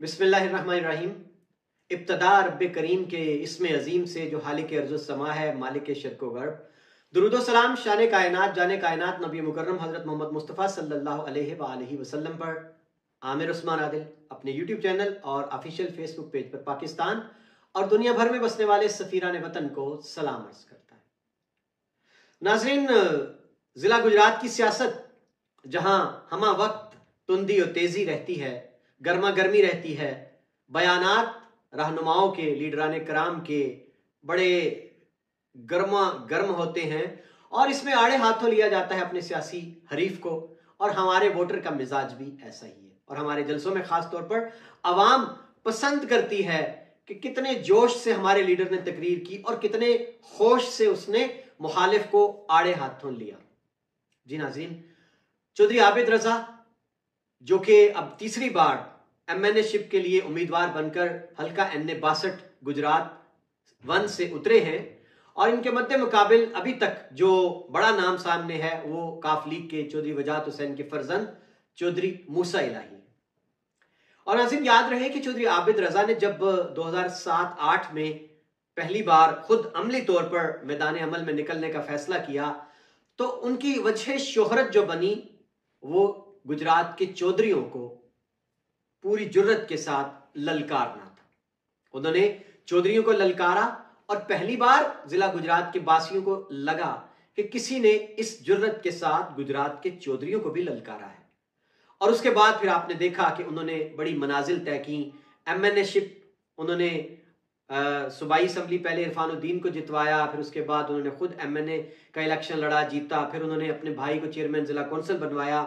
बिस्मिल्लाहिर्रहमानिर्रहीम। इब्तदा रब करीम के इसम अजीम से जो हालिक समा है, मालिक शर्क गर्ब। दरुदो सलाम, शान कायनात, जान कायनात, नबी मुकर्रम हज़रत मोहम्मद मुस्तफ़ा सल्लल्लाहु अलैहि वसल्लम पर। आमिर उस्मान आदिल, अपने यूट्यूब चैनल और ऑफिशियल फेसबुक पेज पर पाकिस्तान और दुनिया भर में बसने वाले सफ़ीरान वतन को सलाम अर्ज़ करता है। नाजरीन, ज़िला गुजरात की सियासत, जहाँ हमा वक्त तुंदी और तेज़ी रहती है गर्मा गर्मी रहती है। बयानात रहनुमाओं के, लीडरान कराम के बड़े गर्मा गर्म होते हैं और इसमें आड़े हाथों लिया जाता है अपने सियासी हरीफ को और हमारे वोटर का मिजाज भी ऐसा ही है। और हमारे जलसों में खास तौर पर आवाम पसंद करती है कि कितने जोश से हमारे लीडर ने तकरीर की और कितने होश से उसने मुखालिफ को आड़े हाथों लिया। जी नाजीन चौधरी आबिद रजा जो कि अब तीसरी बार एमएनए के लिए उम्मीदवार बनकर हल्का एन ए बासठ गुजरात वन से उतरे हैं और इनके मध्य मुकाबिल अभी तक जो बड़ा नाम सामने है, वो काफ लीग के चौधरी वजात हुसैन के फर्जंद, चौधरी मूसा इलाही। और नाजिम याद रहे कि चौधरी आबिद रजा ने जब 2007-8 में पहली बार खुद अमली तौर पर मैदान अमल में निकलने का फैसला किया तो उनकी वजह शोहरत जो बनी, वो गुजरात के चौधरीों को पूरी जुर्रत के साथ ललकारना था। उन्होंने चौधरीों को ललकारा और पहली बार जिला गुजरात के वासियों को लगा कि किसी ने इस जुर्रत के साथ गुजरात के चौधरीों को भी ललकारा है। और उसके बाद फिर आपने देखा कि उन्होंने बड़ी मनाजिल तय की। एम एन ए शिप उन्होंने सूबाई असम्बली पहले इरफानुद्दीन को जितवाया, फिर उसके बाद उन्होंने खुद एम एन ए का इलेक्शन लड़ा, जीता, फिर उन्होंने अपने भाई को चेयरमैन जिला कौंसिल बनवाया।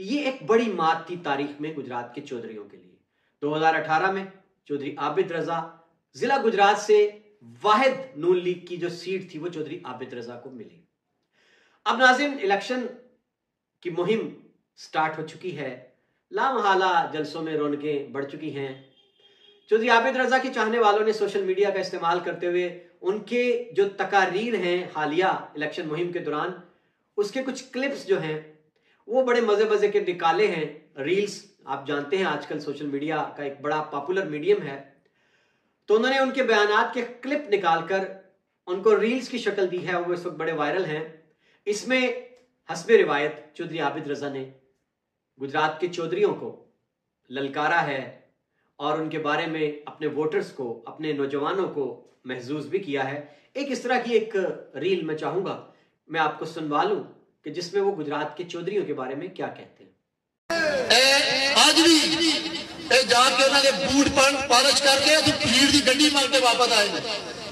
ये एक बड़ी मात थी तारीख में गुजरात के चौधरीों के लिए। 2018 में चौधरी आबिद रजा, जिला गुजरात से वाहिद नून लीग की जो सीट थी, वो चौधरी आबिद रजा को मिली। अब नाजिम, इलेक्शन की मुहिम स्टार्ट हो चुकी है। लामहाला जलसों में रौनकें बढ़ चुकी हैं। चौधरी आबिद रजा के चाहने वालों ने सोशल मीडिया का इस्तेमाल करते हुए उनके जो तकारीर हैं, हालिया इलेक्शन मुहिम के दौरान, उसके कुछ क्लिप्स जो हैं वो बड़े मज़े मज़े के निकाले हैं। रील्स आप जानते हैं आजकल सोशल मीडिया का एक बड़ा पॉपुलर मीडियम है। तो उन्होंने उनके बयान के क्लिप निकालकर उनको रील्स की शक्ल दी है, वो इस वक्त बड़े वायरल हैं। इसमें हसब रिवायत, चौधरी आबिद रजा ने गुजरात के चौधरीों को ललकारा है और उनके बारे में अपने वोटर्स को, अपने नौजवानों को महजूज भी किया है। एक इस तरह की एक रील मैं चाहूँगा। मैं आपको सुनवा लूँ। कि जिसमें वो गुजरात के चौधरीों के बारे में क्या कहते हैं। आज भी जाके उन्होंने बूट पालिश करके भीड़ की गड्डी मार के वापस आए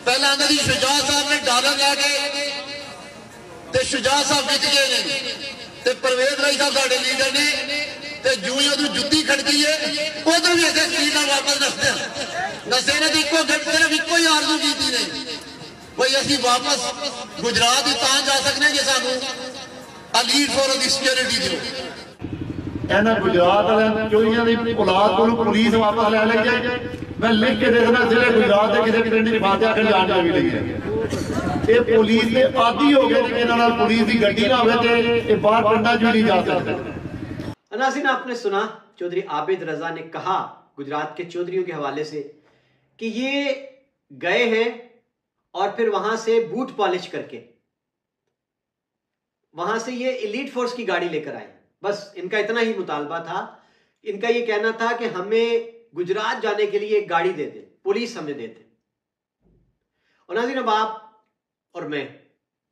पहले आंदे जी, शुजा साहब ने डॉलर लैके ते शुजा साहब विच गए ने ते परवेज राई साहब साडे लीडर ने, ते जू जुत्ती खड़की है वापस नसते ने ही आरज़ू कीती ने वापस गुजरात तां सानू लीड फॉर दी सिक्योरिटी दियो ਇਹਨਾਂ ਗੁਜਰਾਤ ਵਾਲਿਆਂ ਚੋਰੀਆਂ ਦੀ ਔਲਾਦ ਕੋਲ ਪੁਲਿਸ ਵਾਪਸ ਲੈ ਲਈ ਜਾਏ ਮੈਂ ਲਿਖ ਕੇ ਦੇਖਣਾ ਜਿਹੜੇ ਗੁਜਰਾਤ ਦੇ ਕਿਸੇ ਪਿੰਡ ਦੀ ਫਾਤਿਆ ਖੜੀ ਜਾਣ ਵੀ ਲਈ ਹੈ ਇਹ ਪੁਲਿਸ ਦੇ ਆਦੀ ਹੋ ਗਏ ਕਿ ਇਹਨਾਂ ਨਾਲ ਪੁਲਿਸ ਦੀ ਗੱਡੀ ਨਾ ਹੋਵੇ ਤੇ ਇਹ ਬਾਹਰ ਪਿੰਡਾਂ 'ਚ ਵੀ ਨਹੀਂ ਜਾ ਸਕਦੇ नाजिन आपने सुना चौधरी आबिद रजा ने कहा गुजरात के चौधरीों के हवाले से कि ये गए हैं और फिर वहां से बूट पॉलिश करके वहाँ से ये इलीट फोर्स की गाड़ी लेकर आए। बस, इनका इतना ही मुतालबा था। इनका ये कहना था कि हमें गुजरात जाने के लिए एक गाड़ी दे दे पुलिस हमें दे दे। और नाजिन, अब आप और मैं,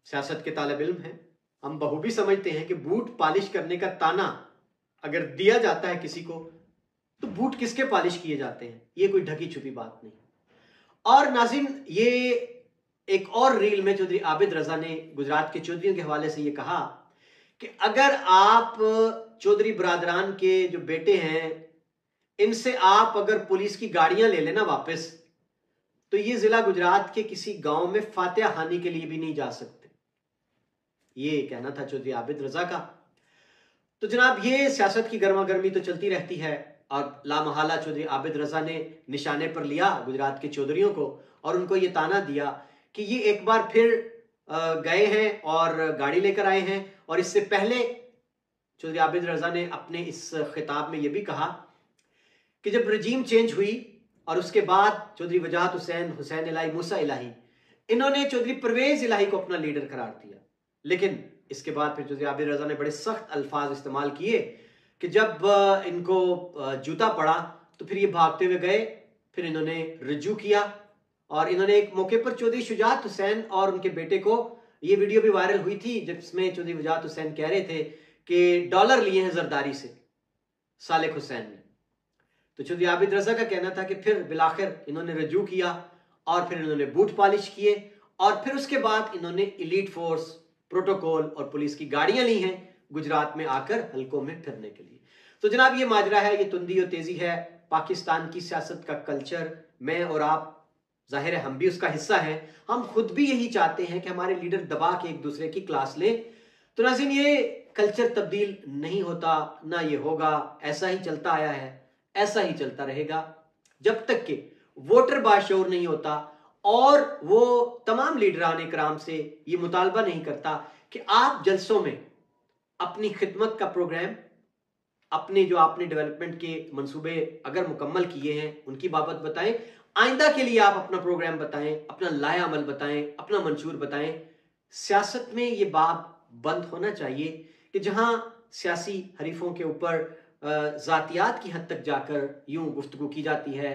सियासत के तालब इल्म हैं। हम बहु समझते हैं कि बूट पॉलिश करने का ताना अगर दिया जाता है किसी को तो बूट किसके पॉलिश किए जाते हैं? ये कोई ढकी छुपी बात नहीं। और नाजिन, ये एक और रील में चौधरी आबिद रजा ने गुजरात के चौधरी के हवाले से ये कहा कि अगर आप चौधरी बरादरान के जो बेटे हैं, इनसे आप अगर पुलिस की गाड़ियाँ ले लेना वापस तो ये जिला गुजरात के किसी गाँव में फातिहा हानि के लिए भी नहीं जा सकते। ये कहना था चौधरी आबिद रजा का। तो जनाब, ये सियासत की गर्मा गर्मी तो चलती रहती है और लामहला चौधरी आबिद रजा ने निशाने पर लिया गुजरात के चौधरीों को और उनको ये ताना दिया कि ये एक बार फिर गए हैं और गाड़ी लेकर आए हैं। और इससे पहले चौधरी आबिद रजा ने अपने इस खिताब में यह भी कहा कि जब रजीम चेंज हुई और उसके बाद चौधरी वजाहत हुसैन हुसैन इलाही, मूसा इलाही, इन्होंने चौधरी परवेज इलाही को अपना लीडर करार दिया। लेकिन इसके बाद फिर चौधरी आबिद रजा ने बड़े सख्त अल्फाज इस्तेमाल किए कि जब इनको जूता पड़ा तो फिर ये भागते हुए गए, फिर इन्होंने रजू किया। और इन्होंने एक मौके पर चौधरी शुजात हुसैन और उनके बेटे को, ये वीडियो भी वायरल हुई थी, जिसमें चौधरी वजात हुसैन कह रहे थे कि डॉलर लिए हैं जरदारी से सालिक हुसैन ने। तो चौधरी आबिद रजा का कहना था कि फिर बिलाखिर इन्होंने रजू किया और फिर इन्होंने बूट पॉलिश किए और फिर उसके बाद इन्होंने इलीट फोर्स, प्रोटोकॉल और पुलिस की गाड़ियाँ ली हैं गुजरात में आकर हल्कों में फिरने के लिए। तो जनाब, ये माजरा है, ये तुंदी और तेज़ी है, पाकिस्तान की सियासत का कल्चर, मैं और आप ज़ाहिर है, हम भी उसका हिस्सा हैं। हम खुद भी यही चाहते हैं कि हमारे लीडर दबा के एक दूसरे की क्लास ले। तो नाजिन, ये कल्चर तब्दील नहीं होता, ना ये होगा। ऐसा ही चलता आया है, ऐसा ही चलता रहेगा। जब तक कि वोटर बाशोर नहीं होता और वो तमाम लीडरान कराम से ये मुतालबा नहीं करता कि आप जलसों में अपनी खिदमत का प्रोग्राम अपने जो आपने डेवलपमेंट के मंसूबे अगर मुकम्मल किए हैं, उनकी बाबत बताएँ। आइंदा के लिए आप अपना प्रोग्राम बताएँ, अपना लाया अमल बताएँ, अपना मंशूर बताएँ। सियासत में ये बाब बंद होना चाहिए कि जहाँ सियासी हरीफों के ऊपर ज़ातियात की हद तक जाकर यूँ गुफ्तु की जाती है।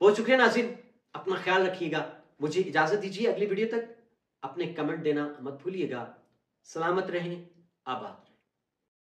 बहुत शुक्रिया नाजिन, अपना ख्याल रखिएगा। मुझे इजाज़त दीजिए अगली वीडियो तक। अपने कमेंट देना मत भूलिएगा। सलामत रहें। आबाद